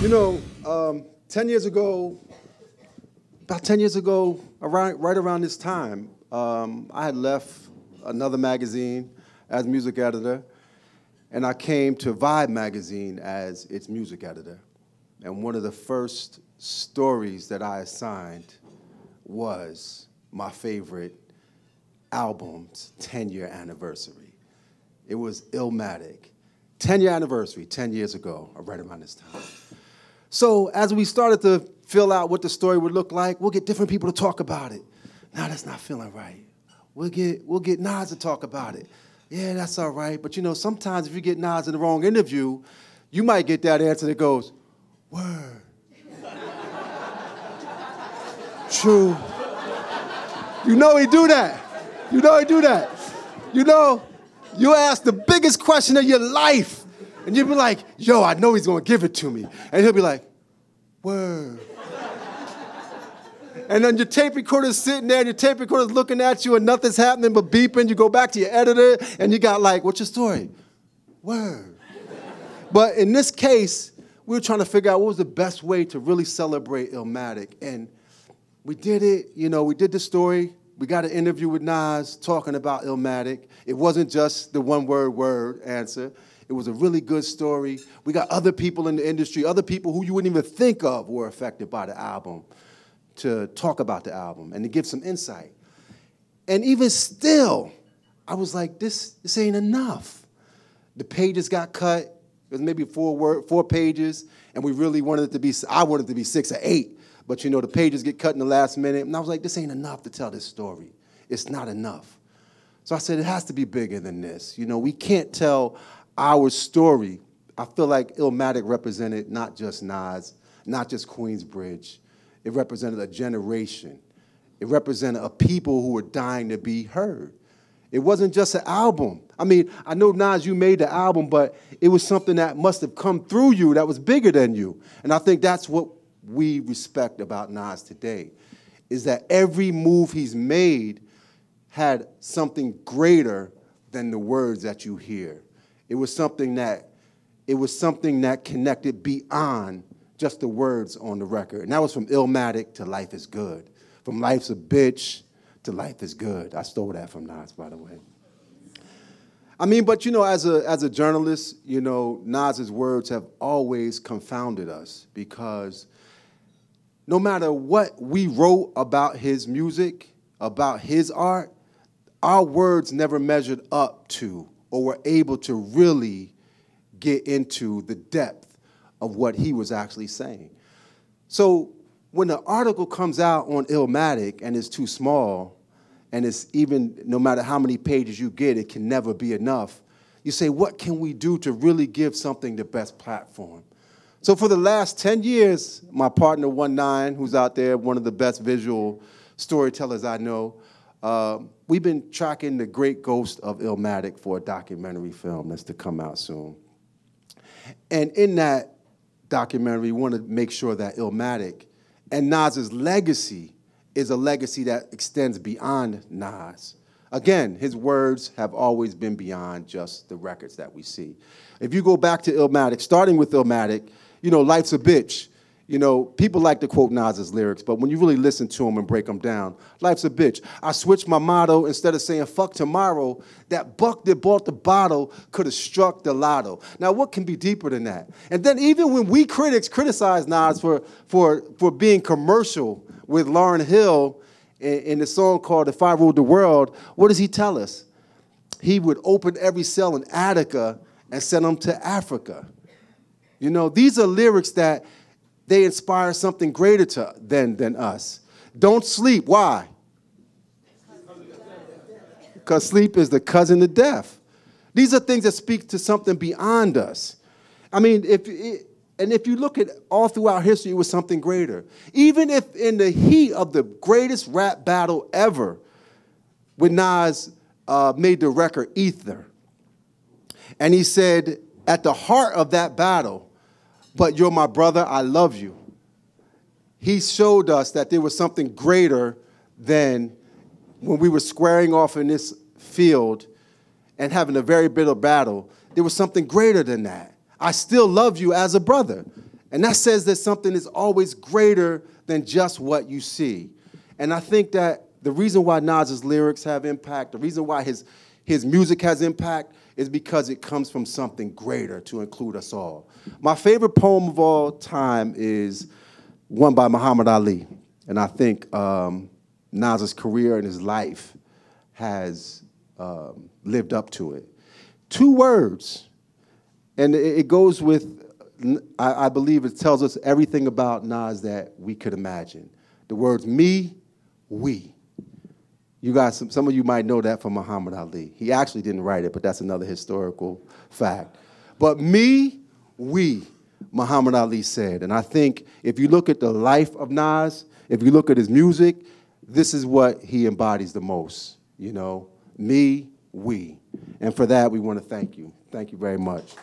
You know, um, 10 years ago, about 10 years ago, around, right around this time, um, I had left another magazine as music editor, and I came to Vibe magazine as its music editor. And one of the first stories that I assigned was my favorite album's 10 year anniversary. It was Illmatic. 10 year anniversary, 10 years ago, right around this time. So as we started to fill out what the story would look like, we'll get different people to talk about it. Now that's not feeling right. We'll get we'll get Nas to talk about it. Yeah, that's all right. But you know, sometimes if you get Nas in the wrong interview, you might get that answer that goes, word. True. You know he do that. You know he do that. You know, you ask the biggest question of your life, and you'd be like, yo, I know he's gonna give it to me. And he'll be like, word. and then your tape recorder's sitting there, and your tape recorder's looking at you, and nothing's happening but beeping. You go back to your editor, and you got like, what's your story? Word. but in this case, we were trying to figure out what was the best way to really celebrate Illmatic. And we did it, you know, we did the story. We got an interview with Nas talking about Illmatic. It wasn't just the one word word answer. It was a really good story. We got other people in the industry, other people who you wouldn't even think of were affected by the album to talk about the album and to give some insight. And even still, I was like, this, this ain't enough. The pages got cut. It was maybe four word, four pages, and we really wanted it to be, I wanted it to be six or eight. But you know, the pages get cut in the last minute. And I was like, this ain't enough to tell this story. It's not enough. So I said, it has to be bigger than this. You know, we can't tell our story. I feel like Illmatic represented not just Nas, not just Queensbridge. It represented a generation. It represented a people who were dying to be heard. It wasn't just an album. I mean, I know Nas, you made the album, but it was something that must have come through you that was bigger than you. And I think that's what we respect about Nas today, is that every move he's made had something greater than the words that you hear. It was something that it was something that connected beyond just the words on the record. And that was from Illmatic to Life is Good. From Life's a Bitch to Life is Good. I stole that from Nas, by the way. I mean, but you know, as a as a journalist, you know, Nas's words have always confounded us because no matter what we wrote about his music, about his art, our words never measured up to or were able to really get into the depth of what he was actually saying. So when the article comes out on Illmatic and it's too small, and it's even, no matter how many pages you get, it can never be enough, you say, what can we do to really give something the best platform? So for the last 10 years, my partner, One Nine, who's out there, one of the best visual storytellers I know, uh, we've been tracking the great ghost of Illmatic for a documentary film that's to come out soon. And in that documentary, we want to make sure that Illmatic and Nas's legacy is a legacy that extends beyond Nas. Again, his words have always been beyond just the records that we see. If you go back to Illmatic, starting with Illmatic, you know, life's a bitch. You know, people like to quote Nas's lyrics, but when you really listen to them and break them down, life's a bitch. I switched my motto instead of saying fuck tomorrow. That buck that bought the bottle could have struck the lotto. Now, what can be deeper than that? And then even when we critics criticize Nas for for for being commercial with Lauryn Hill in, in the song called "If I Ruled the World," what does he tell us? He would open every cell in Attica and send them to Africa. You know, these are lyrics that they inspire something greater to, than, than us. Don't sleep. Why? Because sleep is the cousin of death. These are things that speak to something beyond us. I mean, if and if you look at all throughout history, it was something greater. Even if in the heat of the greatest rap battle ever, when Nas uh, made the record Ether, and he said, at the heart of that battle but you're my brother, I love you. He showed us that there was something greater than when we were squaring off in this field and having a very bitter battle. There was something greater than that. I still love you as a brother. And that says that something is always greater than just what you see. And I think that the reason why Nas's lyrics have impact, the reason why his, his music has impact, is because it comes from something greater to include us all. My favorite poem of all time is one by Muhammad Ali. And I think um, Nas's career and his life has um, lived up to it. Two words, and it, goes with, I, I believe it tells us everything about Nas that we could imagine. The words me, we. You guys, some, some of you might know that from Muhammad Ali. He actually didn't write it, but that's another historical fact. But me, we, Muhammad Ali said. And I think if you look at the life of Nas, if you look at his music, this is what he embodies the most. You know, me, we. And for that, we want to thank you. Thank you very much.